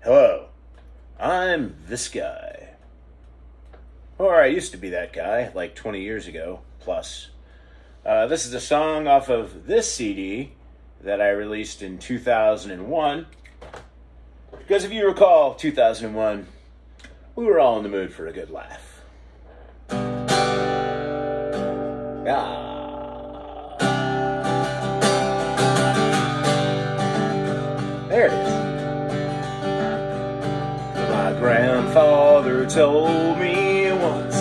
Hello, I'm this guy. Or I used to be that guy, like 20 years ago, plus. Uh, this is a song off of this CD that I released in 2001. Because if you recall, 2001, we were all in the mood for a good laugh. Ah. Told me once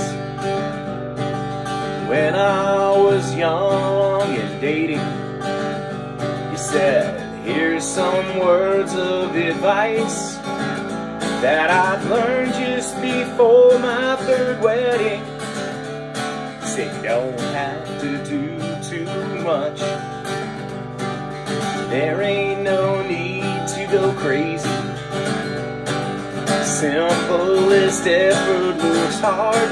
when I was young and dating, he said, Here's some words of advice that I'd learned just before my third wedding. Say, don't have to do too much. There ain't no need to go crazy. Simplest effort looks hard.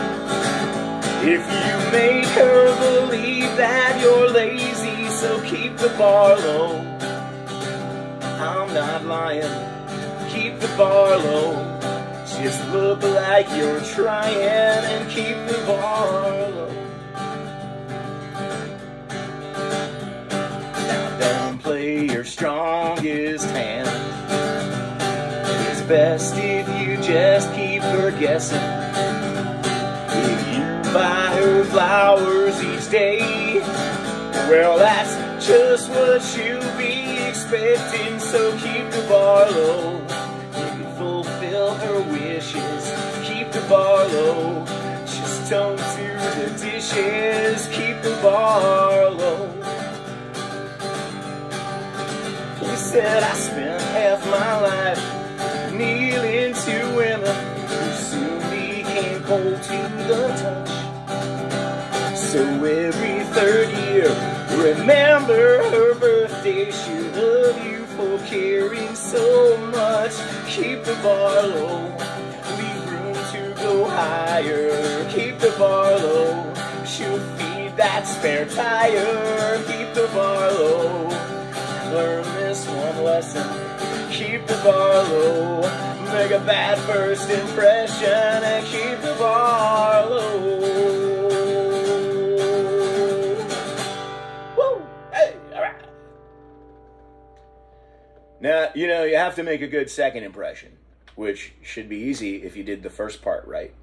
If you make her believe that you're lazy, so keep the bar low. I'm not lying. Keep the bar low. Just look like you're trying and keep the bar low. Now don't play your strongest hand. It's best just keep her guessing. If you buy her flowers each day, well, that's just what she'll be expecting. So keep the bar low. You can fulfill her wishes. Keep the bar low. Just don't do the dishes. Keep the bar low. He said I spent half my life So every third year, remember her birthday. She'll love you for caring so much. Keep the bar low, leave room to go higher. Keep the bar low, she'll feed that spare tire. Keep the bar low learn this one lesson. Keep the bar low. Make a bad first impression and keep Now, you know, you have to make a good second impression, which should be easy if you did the first part right.